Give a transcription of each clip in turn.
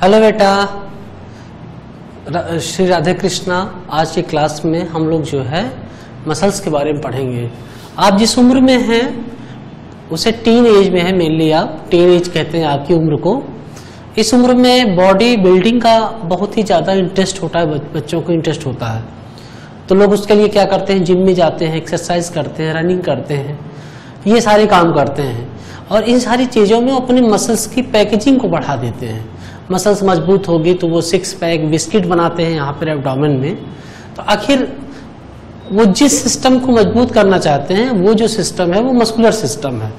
Hello बेटा। श्री राधे कृष्णा आज की क्लास में हम लोग जो है, मसल्स के बारे में पढ़ेंगे। आप जिस उम्र में हैं, उसे टीन एज में है मेनली आप, टीन एज कहते हैं आपकी उम्र को। इस उम्र में बॉडी बिल्डिंग का बहुत ही ज़्यादा इंटरेस्ट होता है बच्चों को इंटरेस्ट होता है। तो लोग उसके लिए क्या करते हैं, जिम में जाते हैं एक्सरसाइज करते हैं रनिंग करते हैं, ये सारे काम करते हैं। और इन सारी चीज़ों में अपने मसल्स की पैकेजिंग को बढ़ा देते हैं। मसल्स मज़बूत होगी तो वो सिक्स पैक बिस्किट बनाते हैं यहाँ पर एबडामन में। तो आखिर वो जिस सिस्टम को मज़बूत करना चाहते हैं, वो जो सिस्टम है, वो मस्कुलर सिस्टम है।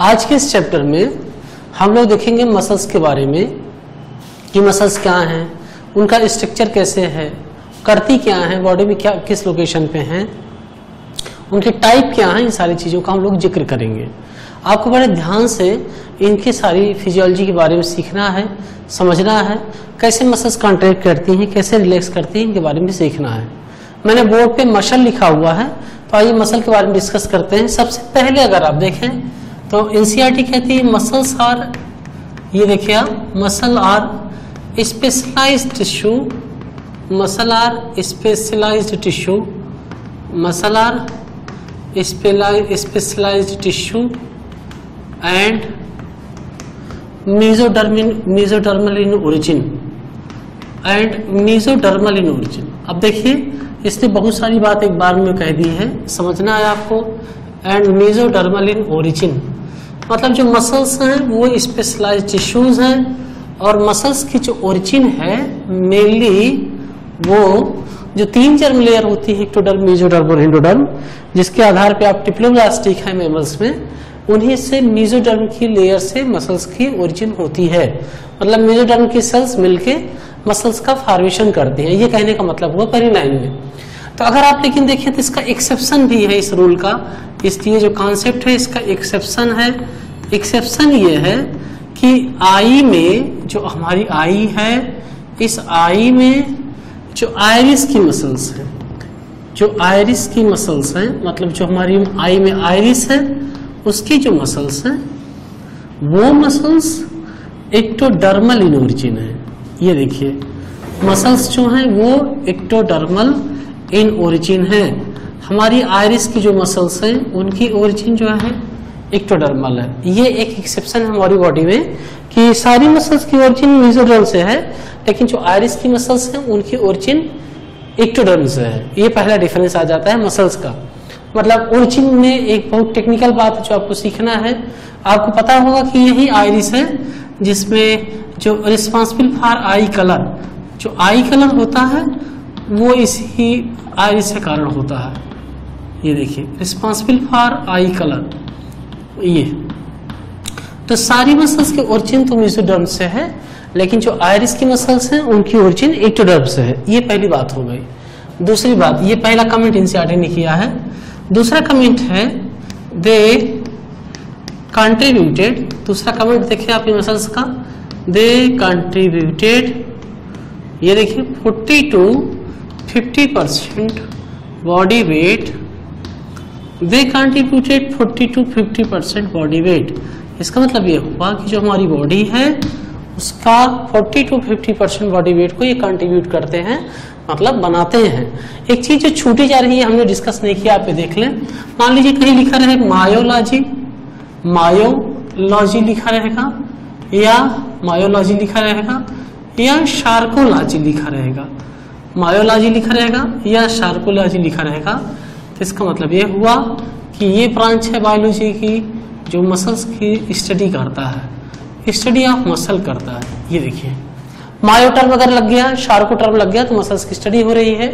आज के इस चैप्टर में हम लोग देखेंगे मसल्स के बारे में, कि मसल्स क्या हैं, उनका स्ट्रक्चर कैसे है, करती क्या है बॉडी में क्या, किस लोकेशन पे हैं, उनके टाइप क्या हैं, इन सारी चीज़ों का हम लोग ज़िक्र करेंगे। आपको बड़े ध्यान से इनकी सारी फिजियोलॉजी के बारे में सीखना है, समझना है, कैसे मसल्स कॉन्ट्रैक्ट करती हैं, कैसे रिलैक्स करती हैं, इनके बारे में सीखना है। मैंने बोर्ड पे मसल लिखा हुआ है तो आइए मसल के बारे में डिस्कस करते हैं। सबसे पहले अगर आप देखें तो एनसीईआरटी कहती है मसल्स आर ये देखिए आप muscle are specialise tissue muscle are specialise tissue muscle are specialized tissue and mesodermal mesodermal in origin and mesodermal in origin. अब देखिए, इसने बहुत सारी बात एक बार में कह दी है, समझना है आपको एंड mesodermal इन ओरिजिन मतलब जो मसल्स हैं, वो स्पेशलाइज टिश्यूज हैं, और मसल्स की जो ओरिजिन है मेनली वो जो तीन जर्म लेयर होती है एक्टोडर्म मेजोडर्म और एंडोडर्म जिसके आधार पे आप टिप्लोब्लास्टिक है मेमल्स में उन्हीं से मेजोडर्म की लेयर से मसल्स की ओरिजिन होती है। मतलब मेजोडर्म की सेल्स मिलके मसल्स का फॉर्मेशन करते हैं। ये कहने का मतलब हुआ लाइन में। तो अगर आप लेकिन देखिए तो इसका एक्सेप्शन भी है इस रूल का। इसलिए जो कॉन्सेप्ट है, इसका एक्सेप्शन है। एक्सेप्शन ये है कि आई में जो हमारी आई है, इस आई में जो आयरिस की मसल्स है, जो आयरिस की मसल्स हैं मतलब जो हमारी आई में आयरिस है उसकी जो मसल्स हैं, वो मसल्स एक्टोडर्मल इन ओरिजिन है। ये देखिए मसल्स जो हैं, वो एक्टोडर्मल इन ओरिजिन है। हमारी आयरिस की जो मसल्स हैं, उनकी ओरिजिन जो है एक्टोडर्मल है। ये एक एक्सेप्शन है हमारी बॉडी में कि सारी मसल्स की ओरिजिन मेजोडर्म से है, लेकिन जो आयरिस की मसल्स हैं, उनकी ओरिजिन एक्टोडर्म से है। ये पहला डिफरेंस आ जाता है मसल्स का। मतलब ओरिजिन में एक बहुत टेक्निकल बात जो आपको सीखना है। आपको पता होगा कि यही आयरिस है, जिसमें जो रिस्पॉन्सिबल फॉर आई कलर जो आई कलर होता है, वो इसी आयरिस के कारण होता है। ये देखिए रिस्पॉन्सिबल फॉर आई कलर ये। तो सारी मसल्स के ओरिजिन तो मेसोडर्म से है, लेकिन जो आयरिस की मसल्स हैं, उनकी ओरिजिन एक्टोडर्म से है। ये पहली बात हो गई। दूसरी बात, ये पहला कमेंट इनसे आटे ने किया है। दूसरा कमेंट है दे कंट्रीब्यूटेड दूसरा कमेंट देखिए आपकी मसल्स का दे कंट्रीब्यूटेड ये देखिए 40 to 50 percent body weight they contributed 40 to 50 percent body weight इसका मतलब ये हुआ कि जो हमारी बॉडी है, उसका 40 टू 50 परसेंट बॉडी वेट को ये कंट्रीब्यूट करते हैं। मतलब बनाते हैं। एक चीज़ जो छूटी जा रही है, हमने डिस्कस नहीं किया, आप देख लें। मान लीजिए कहीं लिखा रहे मायोलॉजी मायोलॉजी लिखा रहेगा, या मायोलॉजी लिखा रहेगा, या शार्कोलॉजी लिखा रहेगा। मायोलॉजी लिखा रहेगा, या शार्कोलॉजी लिखा रहेगा। तो इसका मतलब ये हुआ कि ये ब्रांच है बायोलॉजी की, जो मसल्स की स्टडी करता है। स्टडी ऑफ़ मसल करता है। ये देखिए। मायो टर्म अगर लग गया, शार्को टर्म लग गया तो मसल्स की स्टडी हो रही है।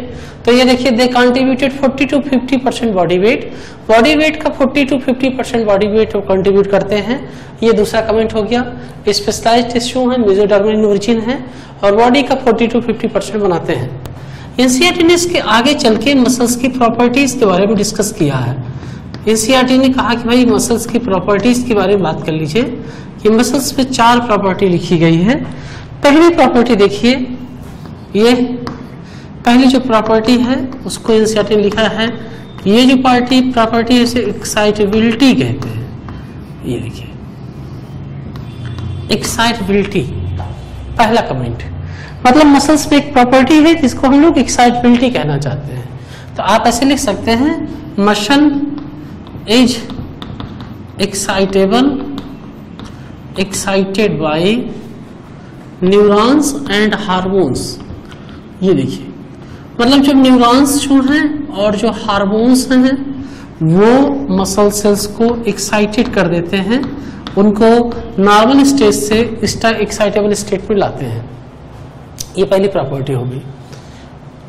तो ये देखिए they contributed 40 to 50 percent body weight body weight का 40 to 50 percent body weight contribute करते हैं। ये दूसरा कमेंट हो गया। स्पेशलाइज टिश्यू है मेजोडर्मल ओरिजिन है, और बॉडी का 40 टू 50 परसेंट बनाते हैं। एनसीआरटी ने इसके आगे चल के मसल्स की प्रॉपर्टीज़ के बारे में डिस्कस किया है। एनसीआरटी ने कहा कि भाई मसल्स की प्रॉपर्टीज़ के बारे में बात कर लीजिए। कि मसल्स में चार प्रॉपर्टी लिखी गई है। पहली प्रॉपर्टी देखिए। ये, पहली जो प्रॉपर्टी है, उसको एनसीआरटी ने लिखा है। ये जो पार्टी प्रॉपर्टी है इसे एक्साइटेबिलिटी कहते हैं। ये देखिए। एक्साइटेबिलिटी पहला कमेंट मतलब मसल्स में एक प्रॉपर्टी है जिसको हम लोग एक्साइटेबिलिटी कहना चाहते हैं। तो आप ऐसे लिख सकते हैं muscle is excitable excited by neurons and hormones ये देखिए। मतलब जो न्यूरॉन्स जो हैं और जो हार्मोन्स हैं, वो मसल सेल्स को एक्साइटेड कर देते हैं। उनको नॉर्मल स्टेज से एक्साइटेबल स्टेट में लाते हैं। ये पहली प्रॉपर्टी होगी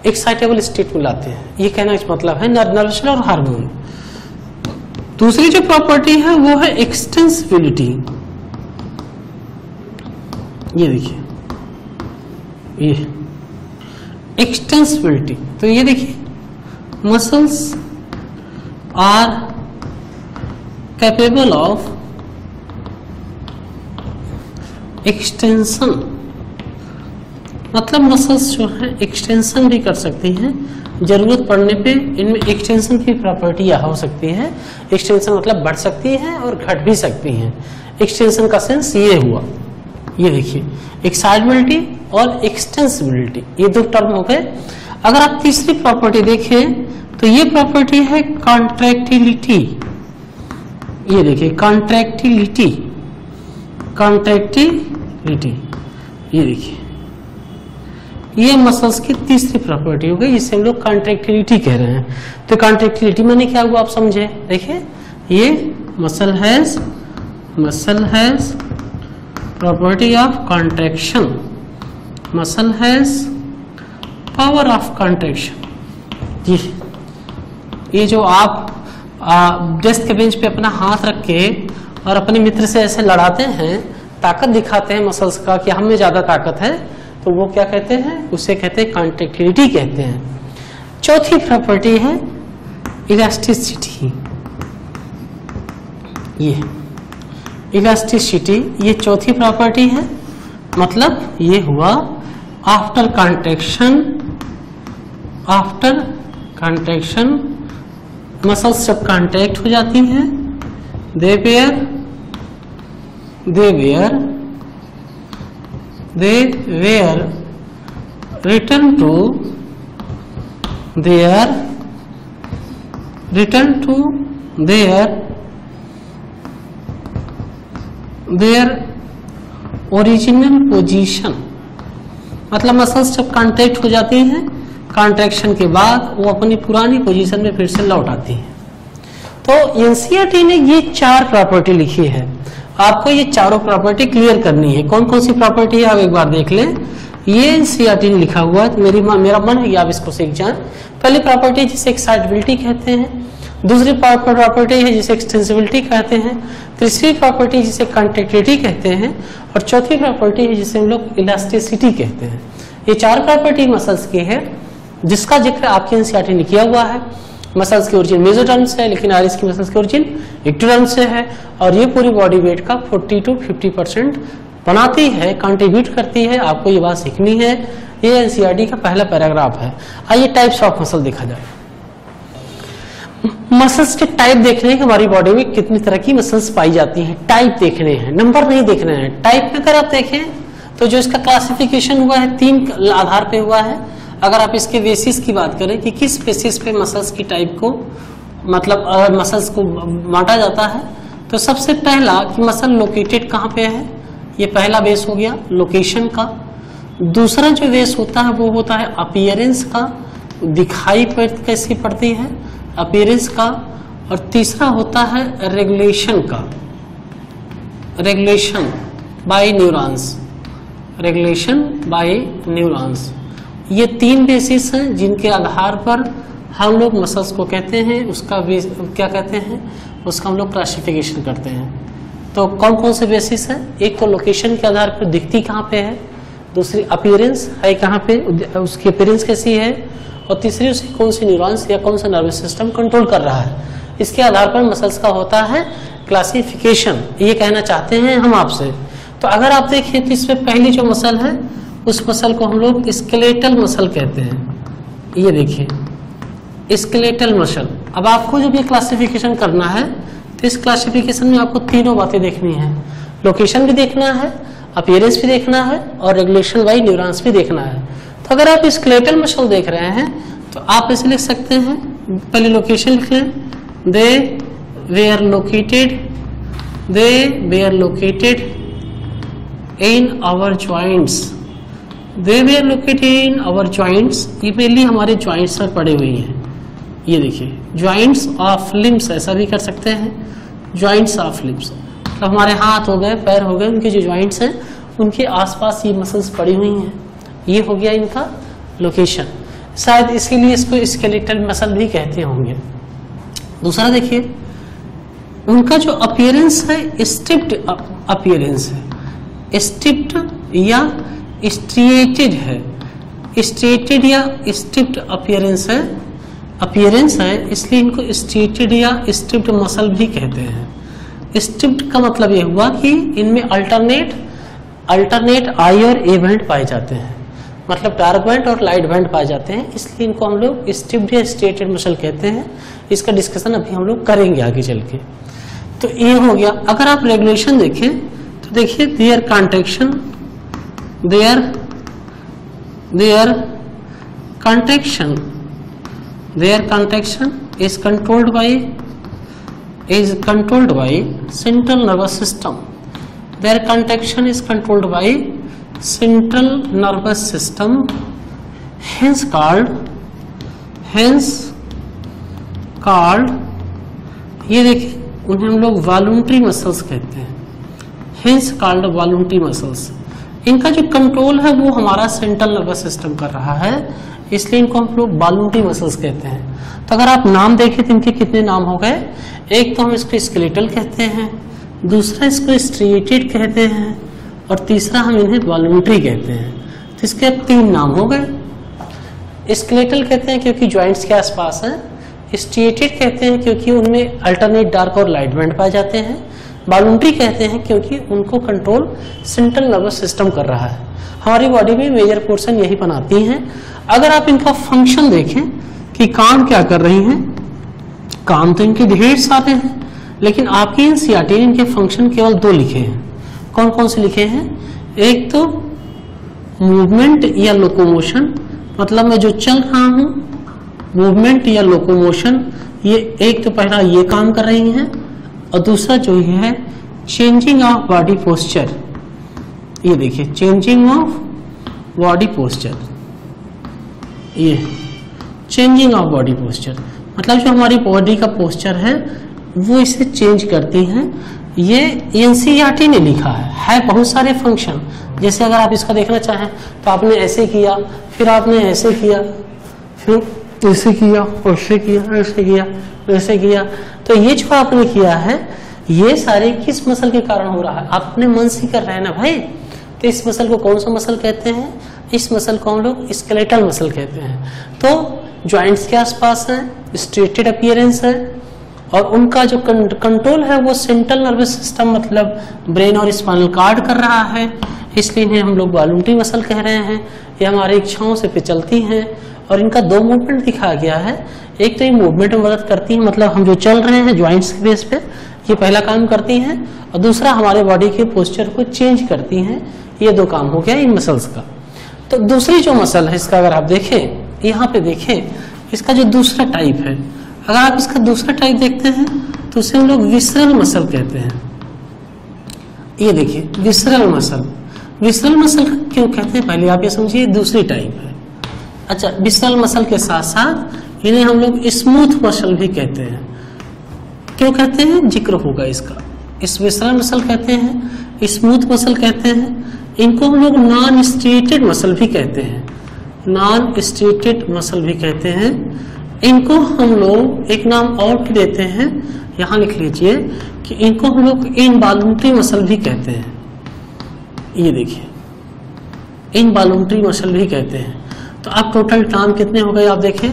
एक्साइटेबल स्टेट में लाते हैं। ये कहना इस मतलब है नर्वस और हार्मोन दूसरी जो प्रॉपर्टी है, वो है एक्सटेंसिबिलिटी ये देखिए। ये एक्सटेंसिबिलिटी तो ये देखिए muscles are capable of extension मतलब मसल्स जो है एक्सटेंशन भी कर सकती हैं। ज़रूरत पड़ने पे इनमें एक्सटेंशन की प्रॉपर्टी यह हो सकती है। एक्सटेंशन मतलब बढ़ सकती है और घट भी सकती है। एक्सटेंशन का सेंस ये हुआ। ये देखिए एक्साइटबिलिटी और एक्सटेंसिबिलिटी ये दो टर्म हो गए। अगर आप तीसरी प्रॉपर्टी देखें तो ये प्रॉपर्टी है कॉन्ट्रैक्टिलिटी ये देखिए कॉन्ट्रैक्टिलिटी कॉन्ट्रैक्टिलिटी ये देखिए। ये मसल्स की तीसरी प्रॉपर्टी हो गई, जिसे हम लोग कॉन्ट्रेक्टिलिटी कह रहे हैं। तो कॉन्ट्रेक्टिलिटी मैंने क्या हुआ, आप समझे। देखिए, ये muscle has muscle has property of contraction muscle has power of contraction जी। ये जो आप डेस्क के बेंच पे अपना हाथ रख के और अपने मित्र से ऐसे लड़ाते हैं, ताकत दिखाते हैं मसल्स का कि हम में ज़्यादा ताकत है तो वो क्या कहते हैं? उसे कहते हैं कॉन्टेक्टिविटी कहते हैं। चौथी प्रॉपर्टी है इलास्टिसिटी ये। इलास्टिसिटी ये चौथी प्रॉपर्टी है। मतलब ये हुआ after contraction after contraction muscles जब कॉन्ट्रैक्ट हो जाती हैं they were they were they were return to their return to their their original position मतलब मसल्स जब कॉन्ट्रैक्ट हो जाती हैं कॉन्ट्रैक्शन के बाद वो अपनी पुरानी पोजीशन में फिर से लौट आती है। तो एनसीआरटी ने ये चार प्रॉपर्टी लिखी है। आपको ये चारों प्रॉपर्टी क्लियर करनी है। कौन कौन सी प्रॉपर्टी है, आप एक बार देख लें। ये एनसीआरटी ने लिखा हुआ है। मेरी मेरा मन है आप इसको सीख जाए पहली प्रॉपर्टी जिसे एक्साइटेबिलिटी कहते हैं। दूसरी प्रॉपर्टी है जिसे एक्सटेंसिबिलिटी कहते हैं। तीसरी प्रॉपर्टी जिसे कंटेक्टिविटी कहते हैं और चौथी प्रॉपर्टी है जिसे हम लोग इलास्टिसिटी कहते हैं। ये चार प्रॉपर्टी मसल्स की है, जिसका ज़िक्र आपके एनसीआरटी ने किया हुआ है। मसल्स की ओरिजिन मेजोटर्म से है, लेकिन आरिस की मसल्स की ओरिजिन इक्टोटर्म से है और ये पूरी बॉडी वेट का 40 टू 50 परसेंट बनाती है कंट्रीब्यूट करती है, आपको ये बात सीखनी है। ये एनसीआरटी का पहला पैराग्राफ है। आइए टाइप्स ऑफ़ मसल देखा जाए। मसल्स के टाइप देखने हैं हमारी बॉडी में कितनी तरह की मसल्स पाई जाती हैं। टाइप देखने हैं नंबर नहीं देखने हैं। टाइप अगर आप देखें तो जो इसका क्लासिफिकेशन हुआ है, तीन आधार पे हुआ है। अगर आप इसके बेसिस की बात करें कि किस बेसिस पे मसल्स की टाइप को मतलब मसल्स को बांटा जाता है तो सबसे पहला कि मसल लोकेटेड कहाँ पे है? ये पहला बेस हो गया लोकेशन का। दूसरा जो बेस होता है, वो होता है अपियरेंस का। दिखाई पड़ कैसी पड़ती है? अपियरेंस का और तीसरा होता है रेगुलेशन का। Regulation by neurons regulation by neurons ये तीन बेसिस हैं जिनके आधार पर हम लोग मसल्स को कहते हैं, उसका क्या कहते हैं? उसका हम लोग क्लासिफिकेशन करते हैं। तो कौन कौन से बेसिस है? एक तो लोकेशन के आधार पर दिखती कहाँ पे है, दूसरी अपीयरेंस है कहाँ पे, उसकी अपीयरेंस कैसी है और तीसरी उसकी कौन सी न्यूरॉन्स या कौन सा नर्वस सिस्टम कंट्रोल कर रहा है? इसके आधार पर मसल्स का होता है क्लासिफिकेशन ये कहना चाहते हैं हम आपसे। तो अगर आप देखें तो इसमें पहली जो मसल है, उस मसल को हम लोग स्केलेटल मसल कहते हैं। ये देखिए स्केलेटल मसल अब आपको जब ये क्लासिफिकेशन करना है तो इस क्लासिफिकेशन में आपको तीनों बातें देखनी है। लोकेशन भी देखना है अपियरेंस भी देखना है, और रेगुलेशन बाई न्यूरॉन्स भी देखना है। अगर आप स्केलेटल मसल देख रहे हैं तो आप इसे लिख सकते हैं, पहले लोकेशन लिख लें। दे वे are located they way are located in our joints they way are located in our joints ये मेनली हमारे ज्वाइंट्स में पड़े हुई हैं। ये देखिए ज्वाइंट्स ऑफ़ लिम्स ऐसा भी कर सकते हैं। ज्वाइंट्स ऑफ़ लिम्स तो हमारे हाथ हो गए, पैर हो गए, उनके जो ज्वाइंट्स हैं, उनके आसपास ये मसल्स पड़ी हुई हैं। ये हो गया इनका लोकेशन शायद इसके लिए इसको स्केलेटल मसल भी कहते होंगे। दूसरा देखिए, उनका जो अपियरेंस है स्ट्रिप्ट अपियरेंस है। स्ट्रिप्ट या स्ट्रिएटेड है। स्ट्रिएटेड या स्ट्रिप्ट अपियरेंस है। अपियरेंस है, इसलिए इनको स्ट्रिएटेड या स्ट्रिप्ट मसल भी कहते हैं। स्ट्रिप्ट का मतलब ये हुआ कि इनमें अल्टरनेट अल्टरनेट आई और ए पाए जाते हैं। मतलब डार्क बैंड और लाइट बैंड पाए जाते हैं, इसलिए इनको हम लोग स्ट्रिप्ट या मसल कहते हैं। इसका डिस्कशन अभी हम लोग करेंगे आगे चल के। तो ये हो गया। अगर आप रेगुलेशन देखें तो देखिए their contraction their their contraction their contraction is controlled by is controlled by central nervous system their contraction is controlled by central nervous system, hence called hence called, ये देखिए, उन्हें हम लोग वॉलुंट्री मसल्स कहते हैं। हेंस कॉल्ड वॉलुंट्री मसल्स इनका जो control है, वो हमारा सेंट्रल नर्वस सिस्टम कर रहा है, इसलिए इनको हम लोग वॉलुंट्री मसल्स कहते हैं। तो अगर आप नाम देखें तो इनके कितने नाम हो गए? एक तो हम इसको स्केलेटल कहते हैं, दूसरा इसको स्ट्रिएटेड कहते हैं और तीसरा हम इन्हें वॉलुंट्री कहते हैं। तो इसके अब तीन नाम हो गए। स्केलेटल कहते हैं क्योंकि ज्वाइंट्स के आसपास हैं। स्ट्रिएटेड कहते हैं क्योंकि उनमें अल्टरनेट डार्क और लाइट बैंड पाए जाते हैं। वॉलुंट्री कहते हैं क्योंकि उनको कंट्रोल सेंट्रल नर्वस सिस्टम कर रहा है। हमारी बॉडी में मेजर पोर्शन यही बनाती हैं। अगर आप इनका फ़ंक्शन देखें कि काम क्या कर रही हैं, काम तो इनके ढेर सारे हैं, लेकिन आपकी एनसीआरटी ने इनके फ़ंक्शन केवल दो लिखे हैं। कौन कौन से लिखे हैं? एक तो मूवमेंट या लोकोमोशन मतलब मैं जो चल रहा हूँ मूवमेंट या लोकोमोशन ये एक तो पहला ये काम कर रही है, और दूसरा जो है चेंजिंग ऑफ़ बॉडी पोस्चर ये देखिए चेंजिंग ऑफ़ बॉडी पोस्चर ये चेंजिंग ऑफ़ बॉडी पोस्चर मतलब जो हमारी बॉडी का पोस्चर है, वो इसे चेंज करती हैं ये एनसीईआरटी ने लिखा है। है बहुत सारे फ़ंक्शन जैसे अगर आप इसका देखना चाहें तो आपने ऐसे किया, फिर आपने ऐसे किया, फिर ऐसे किया ऐसे किया ऐसे किया ऐसे किया। तो ये जो आपने किया है, ये सारे किस मसल के कारण हो रहा है? आप अपने मन से कर रहे हैं ना भाई? तो इस मसल को कौन सा मसल कहते हैं? इस मसल को हम लोग स्केलेटल मसल कहते हैं। तो ज्वाइंट्स के आसपास है स्ट्रेटेड अपियरेंस है और उनका जो कंट्रोल है, वो सेंट्रल नर्वस सिस्टम मतलब ब्रेन और स्पाइनल कार्ड कर रहा है। इसलिए इन्हें हम लोग वॉलुंट्री मसल कह रहे हैं। ये हमारी इच्छाओं से चलती हैं और इनका दो मूवमेंट दिखाया गया है। एक तो ये मूवमेंट में मदद करती है मतलब हम जो चल रहे हैं ज्वाइंट्स के बेस पे, ये पहला काम करती हैं और दूसरा हमारे बॉडी के पोस्चर को चेंज करती हैं। ये दो काम हो गया इन मसल्स का। तो दूसरी जो मसल है, इसका अगर आप देखें, यहाँ पे देखें, इसका जो दूसरा टाइप है अगर आप इसका दूसरा टाइप देखते हैं तो उसे हम लोग विसरल मसल कहते हैं। ये देखिए विसरल मसल विसरल मसल क्यों कहते हैं? पहले आप ये समझिए दूसरी टाइप है। अच्छा विसरल मसल के साथ साथ इन्हें हम लोग स्मूथ मसल भी कहते हैं। क्यों कहते हैं? ज़िक्र होगा इसका। इस विसरल मसल कहते हैं स्मूथ मसल कहते हैं। इनको हम लोग नॉन स्ट्रेटेड मसल भी कहते हैं। नॉन स्ट्रेटेड मसल भी कहते हैं। इनको हम लोग एक नाम और भी देते हैं। यहाँ लिख लीजिए कि इनको हम लोग इन बालूंट्री मसल भी कहते हैं। ये देखिए, इन बालूंट्री मसल भी कहते हैं। तो आप टोटल टार्म कितने हो गए आप देखें।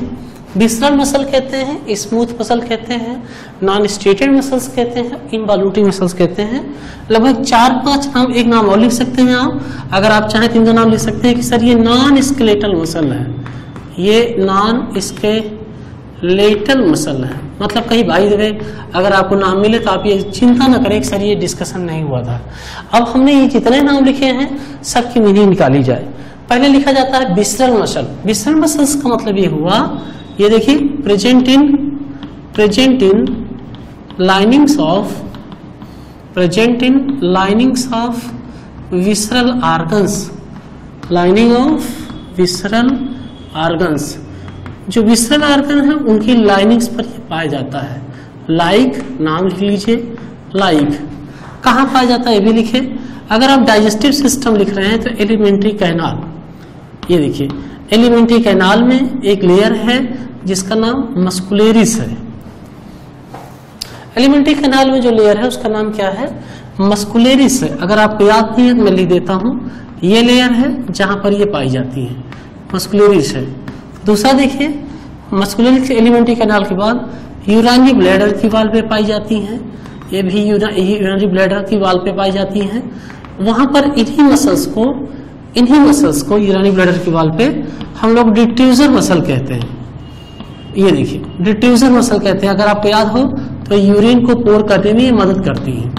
विसरल मसल कहते हैं, स्मूथ मसल कहते हैं नॉन स्ट्रेटेड मसल्स कहते हैं इनवॉल्यूटिव मसल्स कहते हैं। लगभग चार पाँच नाम, एक नाम और लिख सकते हैं आप। अगर आप चाहें तीन दो नाम लिख सकते हैं कि सर ये नॉन स्केलेटल मसल है। ये नॉन स्केलेटल मसल है। मतलब कहीं भाई देवे अगर आपको नाम मिले तो आप ये चिंता ना करें सर, ये डिस्कशन नहीं हुआ था। अब हमने ये जितने नाम लिखे हैं, सबकी मीनिंग निकाली जाए। पहले लिखा जाता है विसरल मसल। विसरल मसल्स का मतलब ये हुआ, ये देखिए present in present in linings of present in linings of visceral organs lining of visceral organs जो विसरल आर्गन है, उनकी लाइनिंग्स पर ये पाया जाता है। लाइक नाम लिख लीजिए। लाइक कहाँ पाया जाता है, ये भी लिखे। अगर आप डाइजेस्टिव सिस्टम लिख रहे हैं तो एलिमेंट्री कैनाल ये देखिए एलिमेंट्री कैनाल में एक लेयर है, जिसका नाम मस्कुलेरिस है। एलिमेंट्री कैनाल में जो लेयर है, उसका नाम क्या है? मस्कुलेरिस है। अगर आपको याद नहीं है तो मैं लिख देता हूँ। ये लेयर है, जहाँ पर ये पाई जाती है। मस्कुलेरिस है। दूसरा देखिए, मस्कुलर एलिमेंट्री कैनाल के बाद यूरानी ब्लैडर की वाल पे पाई जाती हैं। ये भी यूरानी ब्लैडर की वाल पे पाई जाती हैं। वहाँ पर इन्हीं मसल्स को, इन्हीं मसल्स को यूरानी ब्लैडर की वाल पे हम लोग डिट्यूजर मसल कहते हैं। ये देखिए डिट्यूजर मसल कहते हैं। अगर आपको याद हो तो यूरिन को पोर करने में ये मदद करती है।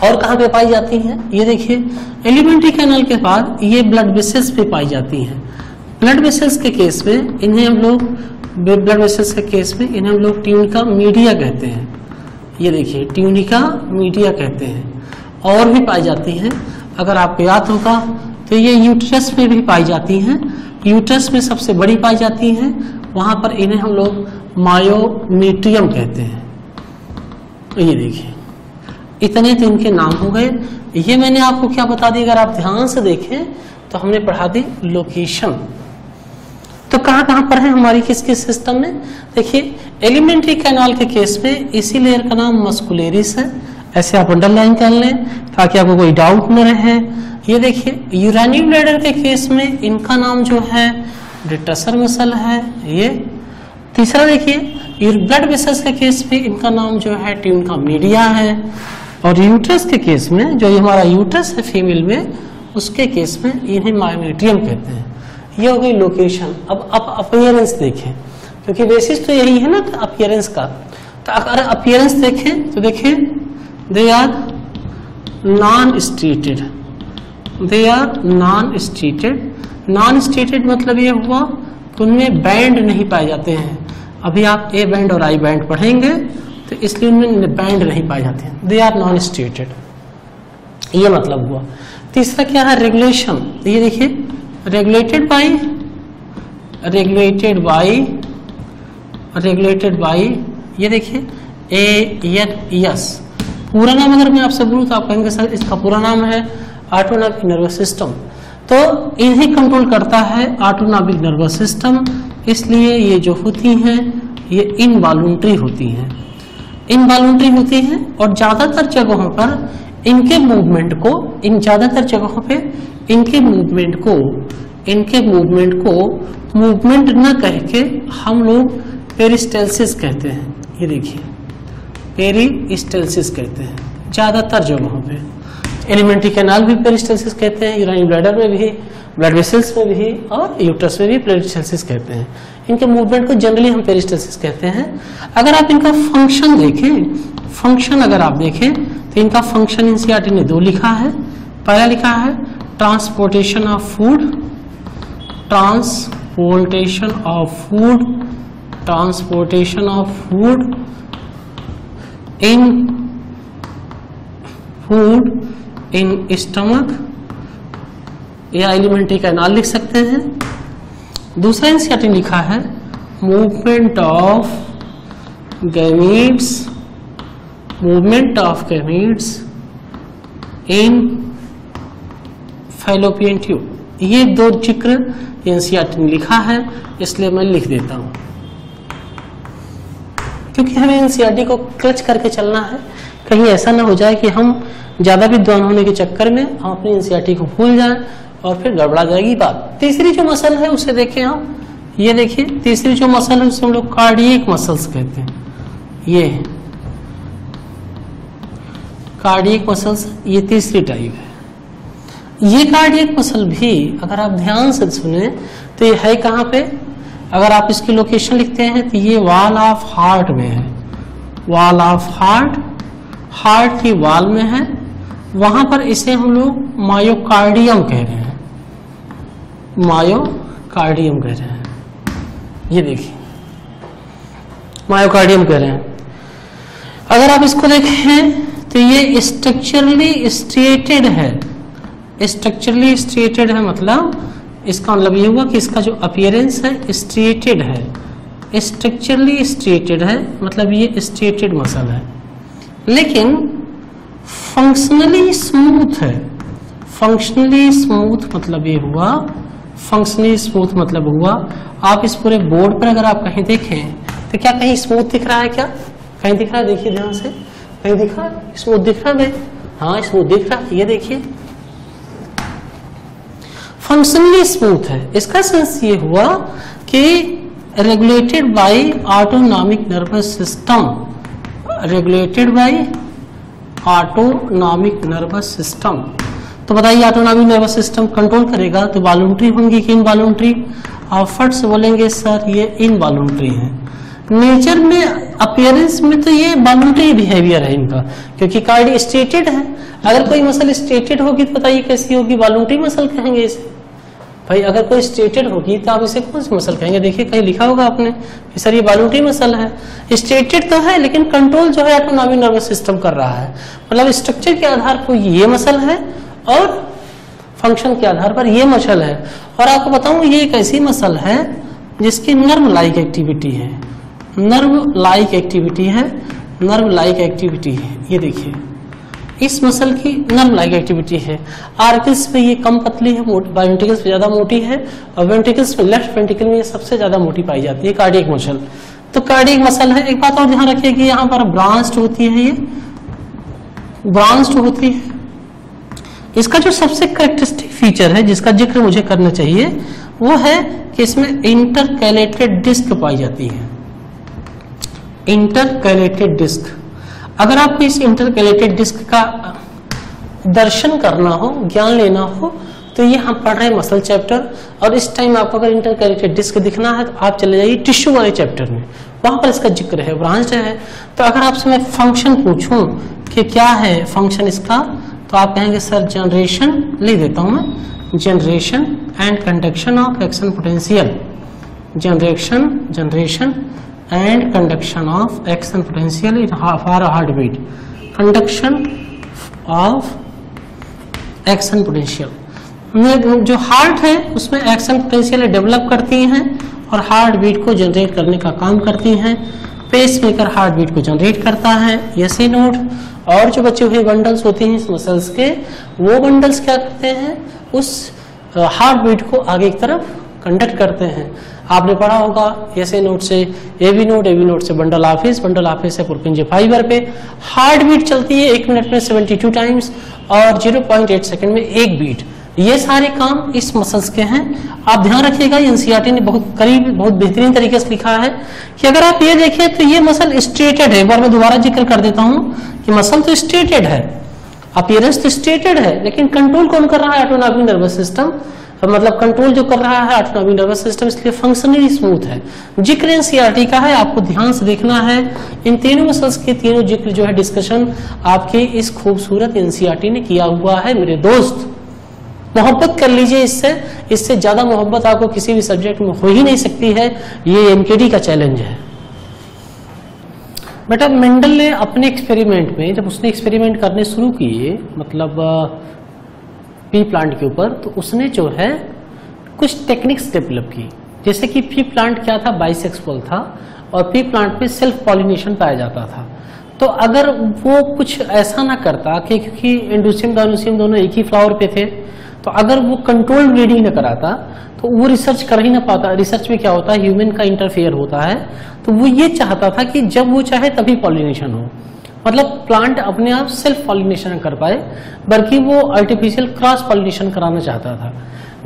और कहाँ पे पाई जाती है? ये देखिए, एलिमेंट्री कैनल के बाद ये ब्लड वेसल्स पे पाई जाती हैं। ब्लड वेसल्स के केस में इन्हें हम लोग ब्लड वेसल्स के केस में इन्हें हम लोग ट्यूनिका मीडिया कहते हैं। ये देखिए ट्यूनिका मीडिया कहते हैं। और भी पाई जाती हैं। अगर आपको याद होगा तो ये यूट्रस में भी पाई जाती हैं। यूट्रस में सबसे बड़ी पाई जाती हैं। वहाँ पर इन्हें हम लोग मायोमीट्रियम कहते हैं। तो ये देखिए, इतने तो इनके नाम हो गए। ये मैंने आपको क्या बता दी? अगर आप ध्यान से देखें तो हमने पढ़ा दी लोकेशन तो कहाँ कहाँ पर है हमारी किस किस सिस्टम में? देखिए एलिमेंट्री कैनाल के केस में इसी लेयर का नाम मस्कुलेरिस है। ऐसे आप अंडरलाइन कर लें ताकि आपको कोई डाउट न रहे। ये देखिए यूरानी ब्लैडर के केस में इनका नाम जो है डिटसर मसल है। ये तीसरा देखिए ब्लड वेसल्स के केस में इनका नाम जो है ट्यून का मीडिया है। और यूट्रस के केस में जो हमारा यूट्रस है फीमेल में, उसके केस में इन्हें मायोमेट्रियम कहते हैं। ये हो गई लोकेशन अब अब अपियरेंस देखें। क्योंकि बेसिस तो यही है ना अपियरेंस का। तो अगर अपियरेंस देखें तो देखें they are non striated they are non striated non striated मतलब ये हुआ कि उनमें बैंड नहीं पाए जाते हैं। अभी आप ए बैंड और आई बैंड पढ़ेंगे तो इसलिए उनमें बैंड नहीं पाए जाते हैं। दे आर नॉन स्टेटेड ये मतलब हुआ। तीसरा क्या है? रेगुलेशन ये देखिए regulated by regulated by regulated by, ये देखिए ए यस पूरा नाम अगर मैं आपसे बोलूँ तो आप कहेंगे, सर, इसका पूरा नाम है ऑटोनॉमिक नर्वस सिस्टम तो इन्हें कंट्रोल करता है ऑटोनॉमिक नर्वस सिस्टम इसलिए ये जो होती हैं, ये इनवॉल्ट्री होती हैं। इनवॉल्ट्री होती हैं और ज़्यादातर जगहों पर इनके मूवमेंट को, इन ज़्यादातर जगहों पे इनके मूवमेंट को, इनके मूवमेंट को मूवमेंट न कह के हम लोग पेरिस्टेल्सिस कहते हैं। ये देखिए पेरिस्टेल्सिस कहते हैं। ज़्यादातर जगहों पे। एलिमेंट्री कैनाल भी पेरिस्टेल्सिस कहते हैं यूराइन ब्लैडर में भी ब्लड वेसल्स में भी, और यूट्रस में भी पेरिस्टेल्सिस कहते हैं। इनके मूवमेंट को जनरली हम पेरिस्टेल्सिस कहते हैं। अगर आप इनका फ़ंक्शन देखें फ़ंक्शन अगर आप देखें तो इनका फ़ंक्शन एनसीईआरटी ने दो लिखा है, पहला लिखा है transportation of food transportation of food transportation of food in food in stomach या एलिमेंट्री का नाम लिख सकते हैं। दूसरा एनसीआरटी लिखा है। Movement of gametes movement of gametes in Fallopian tube. ये दो ज़िक्र एनसीआरटी ने लिखा है, इसलिए मैं लिख देता हूँ। क्योंकि हमें एनसीआरटी को क्लच करके चलना है, कहीं ऐसा ना हो जाए कि हम ज़्यादा विद्वान होने के चक्कर में हम अपने एनसीआरटी को भूल जाएँ और फिर गड़बड़ा जाएगी बात। तीसरी जो मसल है, उसे देखें हम ये देखिए, तीसरी जो मसल है, उसे हम लोग कार्डियक मसल्स कहते हैं। ये कार्डियक मसल्स, ये तीसरी टाइप है। ये कार्डियक मसल भी, अगर आप ध्यान से सुने तो ये है कहाँ पे? अगर आप इसकी लोकेशन लिखते हैं तो ये वॉल ऑफ़ हार्ट में है। वॉल ऑफ़ हार्ट हार्ट की वॉल में है। वहाँ पर इसे हम लोग मायोकार्डियम कह रहे हैं। मायोकार्डियम कह रहे हैं। ये देखिए। मायोकार्डियम कह रहे हैं। अगर आप इसको देखें तो ये स्ट्रक्चरली स्ट्रेटेड है। स्ट्रक्चरली स्ट्रेटेड है मतलब इसका मतलब ये हुआ कि इसका जो अपियरेंस है स्ट्रेटेड है। स्ट्रक्चरली स्ट्रेटेड है मतलब ये स्ट्रेटेड मसल है। लेकिन फंक्शनली स्मूथ है। फंक्शनली स्मूथ मतलब ये हुआ फंक्शनली स्मूथ मतलब हुआ। आप इस पूरे बोर्ड पर अगर आप कहीं देखें तो क्या कहीं स्मूथ दिख रहा है क्या? कहीं दिख रहा है? देखिए ध्यान से। कहीं दिख रहा है? स्मूथ दिख रहा है? हाँ स्मूथ दिख रहा है। ये देखिए। फंक्शनली स्मूथ है। इसका सेंस ये हुआ कि regulated by autonomic nervous system regulated by autonomic nervous system तो बताइए ऑटोनॉमिक नर्वस सिस्टम कंट्रोल करेगा तो वॉलंट्री होंगी कि इन वॉलंट्री आप फट से बोलेंगे, सर, ये इन वॉलंट्री है। नेचर में अपियरेंस में तो ये वॉलंट्री बिहेवियर है इनका, क्योंकि कार्डी स्टेटेड है। अगर कोई मसल स्टेटेड होगी तो बताइए कैसी होगी? वॉलंट्री मसल कहेंगे इसे। भाई, अगर कोई स्टेटेड होगी तो आप इसे कौन सी मसल कहेंगे? देखिए, कहीं लिखा होगा आपने कि सर, ये वॉलंट्री मसल है। स्टेटेड तो है, लेकिन कंट्रोल जो है ऑटोनॉमिक नर्वस सिस्टम कर रहा है। मतलब स्ट्रक्चर के आधार पर ये मसल है और फ़ंक्शन के आधार पर ये मसल है। और आपको बताऊँ, ये एक ऐसी मसल है जिसकी नर्व लाइक एक्टिविटी है। नर्व लाइक एक्टिविटी है नर्व लाइक एक्टिविटी है। ये देखिए। इस मसल की नर्व लाइक एक्टिविटी है। आर्किल्स पे ये कम पतली है वेंटिकल्स पे ज़्यादा मोटी है, और वेंटिकल्स पे लेफ़्ट वेंटिकल में ये सबसे ज़्यादा मोटी पाई जाती है कार्डियक मसल तो कार्डियक मसल है, एक बात और ध्यान रखिए कि यहाँ पर ब्रांच होती है ये। ब्रांच होती है। इसका जो सबसे करेक्टरिस्टिक फीचर है, जिसका ज़िक्र मुझे करना चाहिए, वो है कि इसमें इंटरकैलेटेड डिस्क पाई जाती है। इंटरकैलेटेड डिस्क अगर आपको इस इंटरकैलेटेड डिस्क का दर्शन करना हो, ज्ञान लेना हो तो ये हम पढ़ रहे हैं मसल चैप्टर और इस टाइम आपको अगर इंटरकैलेटेड डिस्क दिखना है तो आप चले जाइए टिश्यू वाले चैप्टर में। वहाँ पर इसका ज़िक्र है ब्रांच है। तो अगर आपसे मैं फ़ंक्शन पूछूँ कि क्या है फ़ंक्शन इसका तो आप कहेंगे, सर जनरेशन लिख देता हूँ मैं। Generation and conduction of action potential generation generation and conduction of action potential in for heart beat conduction of action potential जो हार्ट है, उसमें एक्शन पोटेंशियल डेवलप करती हैं और हार्ट बीट को जनरेट करने का काम करती हैं। पेस मेकर हार्ट बीट को जनरेट करता है, ये नोट और जो बचे हुए बंडल्स होते हैं मसल्स के, वो बंडल्स क्या करते हैं? उस हार्ट बीट को आगे की तरफ़ कंडक्ट करते हैं। आपने पढ़ा होगा ऐसे नोट से A B node A B node से bundle of His bundle of His है पुरपिंजे फाइबर पे। हार्ट बीट चलती है एक मिनट में 72 टाइम्स और 0.8 सेकंड में एक बीट ये सारे काम इस मसल्स के हैं। आप ध्यान रखिएगा एनसीआरटी ने बहुत करीब, बहुत बेहतरीन तरीके से लिखा है कि अगर आप ये देखें तो ये मसल स्ट्रेटेड है। एक बार मैं दोबारा ज़िक्र कर देता हूँ कि मसल तो स्ट्रेटेड है। अपियरेंस तो स्ट्रेटेड है, लेकिन कंट्रोल कौन कर रहा है? ऑटोनॉमिक नर्वस सिस्टम मतलब कंट्रोल जो कर रहा है ऑटोनॉमिक नर्वस सिस्टम इसलिए फंक्शनली स्मूथ है। ज़िक्र एनसीआरटी का है, आपको ध्यान से देखना है। इन तीनों मसल्स के तीनों ज़िक्र जो है डिस्कशन आपके इस खूबसूरत एनसीआरटी ने किया हुआ है, मेरे दोस्त। मोहब्बत कर लीजिए इससे। इससे ज़्यादा मोहब्बत आपको किसी भी सब्जेक्ट में हो ही नहीं सकती है। ये एमकेडी का चैलेंज है। बेटा मेंडल ने अपने एक्सपेरिमेंट में, जब उसने एक्सपेरिमेंट करने शुरू किए मतलब पी प्लांट के ऊपर तो उसने जो है कुछ टेक्निक्स डेवलप की। जैसे कि पी प्लांट क्या था? बाइसेक्सुअल था और पी प्लांट में सेल्फ पॉलिनेशन पाया जाता था। तो अगर वो कुछ ऐसा ना करता कि क्योंकि इंडोसियम डायनोसियम दोनों एक ही फ्लावर पे थे तो अगर वो कंट्रोल ब्रीडिंग न कराता तो वो रिसर्च कर ही ना पाता। रिसर्च में क्या होता है? ह्यूमन का इंटरफेयर होता है। तो वो ये चाहता था कि जब वो चाहे तभी पॉलिनेशन हो। मतलब प्लांट अपने आप सेल्फ पॉलिनेशन कर पाए, बल्कि वो आर्टिफिशियल क्रॉस पॉलिनेशन कराना चाहता था।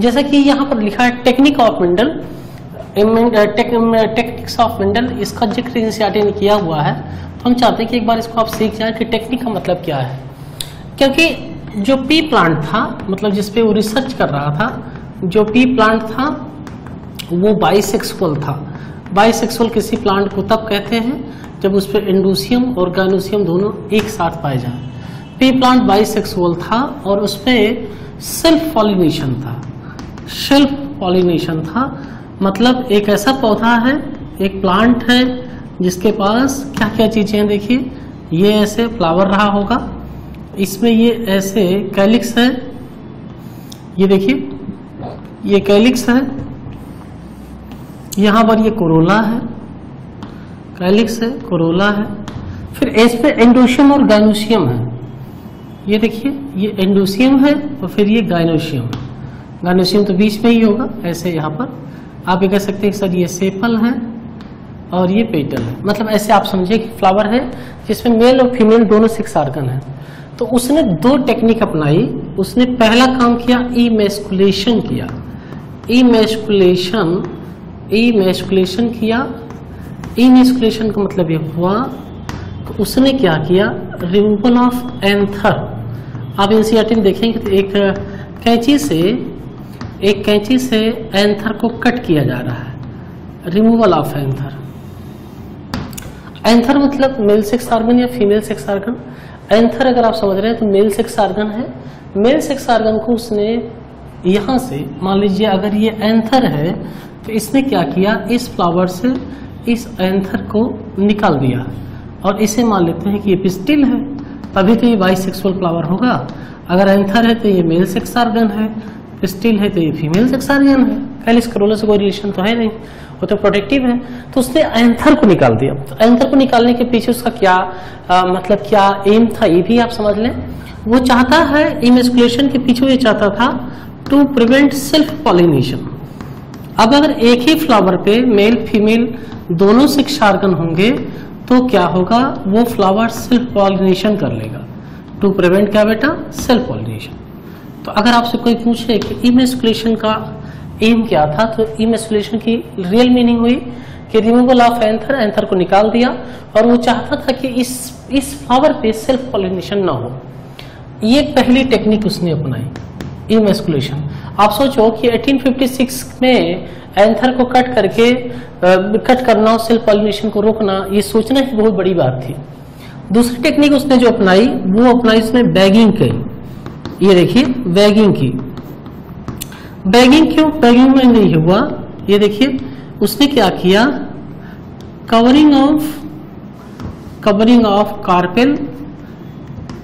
जैसा कि यहाँ पर लिखा है technique of Mendel techniques of Mendel इसका ज़िक्र एनसीआरटी ने किया हुआ है। तो हम चाहते हैं कि एक बार इसको आप सीख जाए कि टेक्निक का मतलब क्या है। क्योंकि जो पी प्लांट था मतलब जिसपे वो रिसर्च कर रहा था, जो पी प्लांट था, वो बाइसेक्सुअल था। बाइसेक्सुअल किसी प्लांट को तब कहते हैं जब उस पर इंडोसियम और गाइनोसियम दोनों एक साथ पाए जाए। पी प्लांट बाइसेक्सुअल था और उस पर सेल्फ पॉलिनेशन था। सेल्फ पॉलिनेशन था मतलब एक ऐसा पौधा है, एक प्लांट है, जिसके पास क्या क्या चीज़ें हैं देखिए। ये ऐसे फ्लावर रहा होगा। इसमें ये ऐसे कैलिक्स है। ये देखिए, ये कैलिक्स है। यहाँ पर ये कोरोला है। कैलिक्स है कोरोला है। फिर इस पे एंडोशियम और गाइनोशियम है। ये देखिए, ये एंडोशियम है और फिर ये गाइनोशियम है। गाइनोशियम तो बीच में ही होगा, ऐसे यहाँ पर। आप ये कह सकते हैं सर, ये सेपल है और ये पेटल है। मतलब ऐसे आप समझिए कि फ्लावर है, जिसमें मेल और फीमेल दोनों सिक्स आर्गन है। तो उसने दो टेक्निक अपनाई। उसने पहला काम किया ई मेस्कुलेशन किया। इमेस्कुलेशन मेस्कुलेशन किया इमेस्कुलेशन का मतलब ये हुआ तो उसने क्या किया? रिमूवल ऑफ़ एंथर आप एनसीआरटी में देखेंगे तो एक कैंची से, एक कैंची से एंथर को कट किया जा रहा है। रिमूवल ऑफ़ एंथर एंथर मतलब मेल सेक्स आर्गन या फीमेल सेक्स आर्गन एंथर अगर आप समझ रहे हैं तो मेल सेक्स आर्गन है। मेल सेक्स आर्गन को उसने यहाँ से, मान लीजिए अगर ये एंथर है तो इसने क्या किया? इस फ्लावर से इस एंथर को निकाल दिया और इसे मान लेते हैं कि ये पिस्टिल है। तभी तो ये बाइसेक्सुअल फ्लावर होगा। अगर एंथर है तो ये मेल सेक्स आर्गन है। पिस्टिल है तो ये फीमेल सेक्स आर्गन है कैलिस करोला से कोई रिलेशन तो है नहीं। वो तो प्रोटेक्टिव है। तो उसने एंथर को निकाल दिया। तो एंथर को निकालने के पीछे उसका क्या आ, मतलब क्या एम था ये भी आप समझ लें। वो चाहता है इमेस्कुलेशन के पीछे ये चाहता था टू प्रिवेंट सेल्फ पॉलिनेशन अब अगर एक ही फ्लावर पे मेल फीमेल दोनों सेक्स आर्गन होंगे तो क्या होगा? वो फ्लावर सेल्फ पॉलिनेशन कर लेगा। टू प्रिवेंट क्या बेटा? सेल्फ पॉलिनेशन तो अगर आपसे कोई पूछे कि इमेस्कुलेशन का एम क्या था तो इमेस्कुलेशन की रियल मीनिंग हुई कि रिमूवल ऑफ़ एंथर एंथर को निकाल दिया और वो चाहता था कि इस इस फ्लावर पे सेल्फ पॉलिनेशन ना हो। ये पहली टेक्निक उसने अपनाई इमेस्कुलेशन आप सोचो कि 1856 में एंथर को कट करके कट करना सेल्फ पॉलिनेशन को रोकना, ये सोचना ही बहुत बड़ी बात थी। दूसरी टेक्निक उसने जो अपनाई, वो अपनाई उसने बैगिंग की। ये देखिए, बैगिंग की। बैगिंग क्यों? बैगिंग में नहीं हुआ। ये देखिए, उसने क्या किया? Covering of covering of carpel,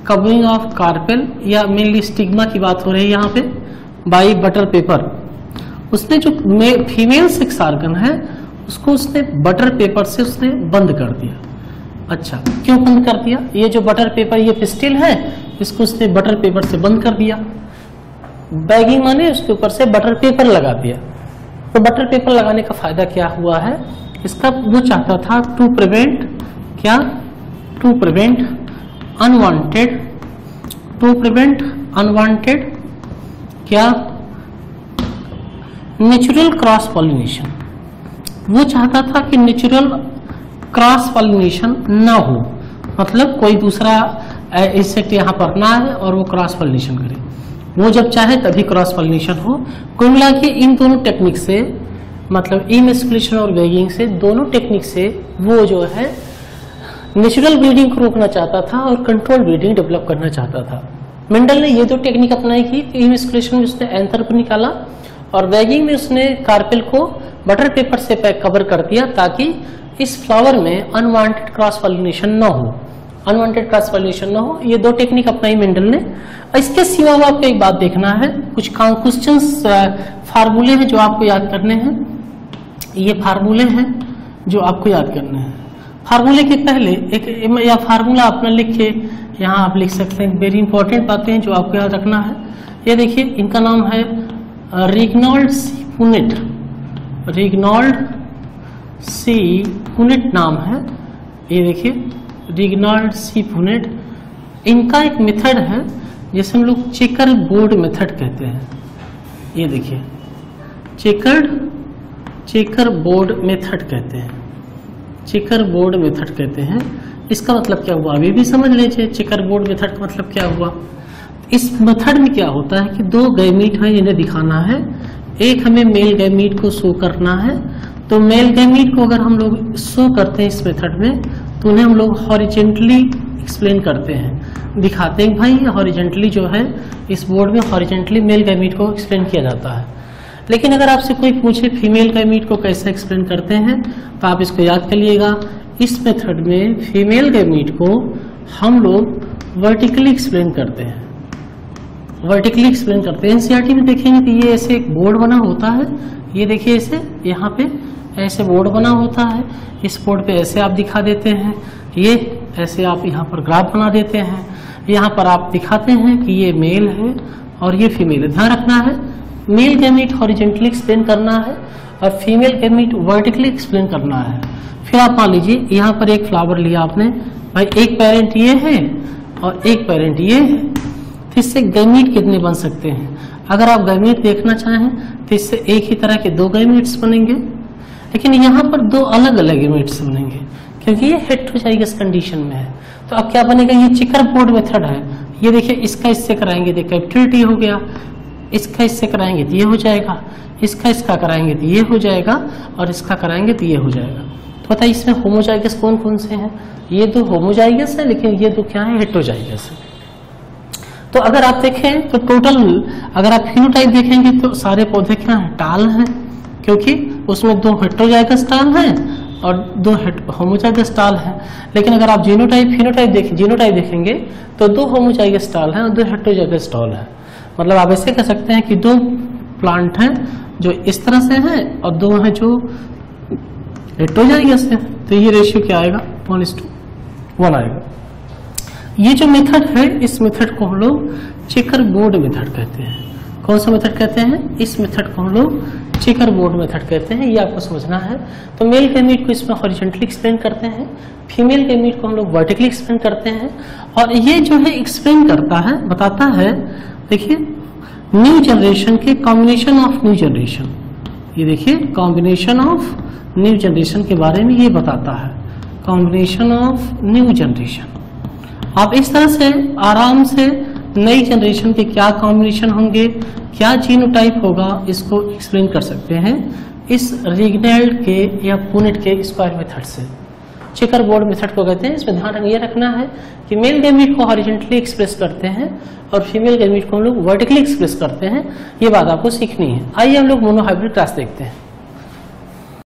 covering of carpel, या मेनली स्टिग्मा की बात हो रही है यहाँ पे। बाई बटर पेपर उसने जो फीमेल सेक्स आर्गन है, उसको उसने बटर पेपर से उसने बंद कर दिया। अच्छा क्यों बंद कर दिया? ये जो बटर पेपर ये पिस्टिल है, इसको उसने बटर पेपर से बंद कर दिया। बैगिंग माने उसके ऊपर से बटर पेपर लगा दिया। तो बटर पेपर लगाने का फ़ायदा क्या हुआ है? इसका वो चाहता था टू प्रिवेंट क्या? To prevent unwanted to prevent unwanted क्या? नेचुरल क्रॉस पॉलिनेशन वो चाहता था कि नेचुरल क्रॉस पॉलिनेशन ना हो। मतलब कोई दूसरा इंसेक्ट यहाँ पर ना आए और वो क्रॉस पॉलिनेशन करे। वो जब चाहे तभी क्रॉस पॉलिनेशन हो। कुल मिला के इन दोनों टेक्निक से मतलब इमेस्कुलेशन और वेगिंग से दोनों टेक्निक से वो जो है नेचुरल ब्रीडिंग को रोकना चाहता था और कंट्रोल ब्रीडिंग डेवलप करना चाहता था। मेंडल ने ये दो टेक्निक अपनाई की इमेस्कुलेशन में उसने एंथर को निकाला और वैगिंग में उसने कार्पेल को बटर पेपर से पैक कवर कर दिया ताकि इस फ्लावर में अनवांटेड क्रॉस पॉलिनेशन न हो। अनवांटेड क्रॉस पॉलिनेशन न हो, ये दो टेक्निक अपनाई मेंडल ने। इसके सिवा आपको एक बात देखना है। कुछ क्वेश्चन फार्मूले हैं जो आपको याद करने हैं। ये फार्मूले हैं जो आपको याद करने हैं। फार्मूले के पहले एक या फार्मूला अपना लिख के यहाँ आप लिख सकते हैं। वेरी इंपॉर्टेंट बातें हैं जो आपको याद रखना है। ये देखिए, इनका नाम है रिग्नॉल्ड सी पुनेट रिग्नॉल्ड सी पुनेट नाम है। ये देखिए रिग्नॉल्ड सी पुनेट इनका एक मेथड है, जिसे हम लोग चेकर बोर्ड मेथड कहते हैं। ये देखिए चेकर्ड चेकर बोर्ड मेथड कहते हैं। चेकर बोर्ड मेथड कहते हैं। इसका मतलब क्या हुआ? अभी भी समझ लीजिए, चेकर बोर्ड मेथड का मतलब क्या हुआ? इस मेथड में क्या होता है कि दो गैमीट है इन्हें दिखाना है। एक हमें मेल गैमीट को शो करना है। तो मेल गैमीट को अगर हम लोग शो करते हैं इस मेथड में तो उन्हें हम लोग हॉरिजेंटली एक्सप्लेन करते हैं। दिखाते हैं भाई हॉरिजेंटली जो है, इस बोर्ड में हॉरिजेंटली मेल गैमीट को एक्सप्लेन किया जाता है। लेकिन अगर आपसे कोई पूछे फीमेल गैमीट को कैसे एक्सप्लेन करते हैं तो आप इसको याद कर करिएगा। इस मेथड में फीमेल गैमीट को हम लोग वर्टिकली एक्सप्लेन करते हैं। वर्टिकली एक्सप्लेन करते हैं। एनसीईआरटी में देखेंगे कि ये ऐसे एक बोर्ड बना होता है। ये देखिए ऐसे यहाँ पे ऐसे बोर्ड बना होता है। इस बोर्ड पे ऐसे आप दिखा देते हैं। ये ऐसे आप यहाँ पर ग्राफ बना देते हैं। यहाँ पर आप दिखाते हैं कि ये मेल है और ये फीमेल है। ध्यान रखना है मेल गैमीट हॉरिजेंटली एक्सप्लेन करना है और फीमेल गैमीट वर्टिकली एक्सप्लेन करना है। फिर आप मान लीजिए, यहाँ पर एक फ्लावर लिया आपने, भाई एक पेरेंट ये है और एक पेरेंट ये है। तो इससे गैमीट कितने बन सकते हैं? अगर आप गैमीट देखना चाहें तो इससे एक ही तरह के दो गैमीट्स बनेंगे। लेकिन यहाँ पर दो अलग अलग गैमीट्स बनेंगे, क्योंकि ये हेट्रोजाइगस कंडीशन में है। तो अब क्या बनेगा? ये चिकर बोर्ड मेथड है। ये देखिए, इसका इससे कराएँगे तो कैपिटल हो गया। इसका इससे कराएँगे तो ये हो जाएगा इसका इसका कराएँगे तो ये हो जाएगा और इसका कराएँगे तो ये हो जाएगा। तो बताइए इसमें होमोजाइगस कौन कौन से हैं? ये दो होमोजाइगस है, लेकिन ये दो क्या है? हेट्रोजाइगस है। तो अगर आप देखें तो टोटल अगर आप फिनोटाइप देखेंगे तो सारे पौधे क्या हैं? टाल हैं, क्योंकि उसमें दो हेट्रोजाइगस टाल हैं और दो होमोजाइगस टाल हैं। लेकिन अगर आप जीनोटाइप फिनोटाइप देखें जीनोटाइप देखेंगे तो दो होमोजाइगस टाल हैं और दो हेट्रोजाइगस टाल हैं। मतलब आप ऐसे कह सकते हैं कि दो प्लांट हैं जो इस तरह से हैं और दो हैं जो नाइट्रोजन गैस है। तो ये रेशियो क्या आएगा? वन इज़ टू वन आएगा। ये जो मेथड है, इस मेथड को हम लोग चेकर बोर्ड मेथड कहते हैं। कौन सा मेथड कहते हैं? इस मेथड को हम लोग चेकर बोर्ड मेथड कहते हैं। ये आपको समझना है। तो मेल गैमीट को इसमें हॉरिजेंटली एक्सप्लेन करते हैं। फीमेल गैमीट को हम लोग वर्टिकली एक्सप्लेन करते हैं। और ये जो है एक्सप्लेन करता है, बताता है, देखिए न्यू जनरेशन के कॉम्बिनेशन ऑफ़ न्यू जनरेशन ये देखिए कॉम्बिनेशन ऑफ़ न्यू जनरेशन के बारे में ये बताता है। कॉम्बिनेशन ऑफ़ न्यू जनरेशन आप इस तरह से आराम से नई जनरेशन के क्या कॉम्बिनेशन होंगे, क्या जीनोटाइप होगा, इसको एक्सप्लेन कर सकते हैं इस रिग्नेल्ड के या पुनेट के स्क्वायर मेथड से। चेकर बोर्ड मेथड को कहते हैं, इसमें ध्यान ये रखना है कि मेल गैमीट को हॉरिजेंटली एक्सप्रेस करते हैं और फीमेल गैमीट को हम लोग वर्टिकली एक्सप्रेस करते हैं, ये बात आपको सीखनी है। आइए हम लोग मोनोहाइब्रिड क्लास देखते हैं।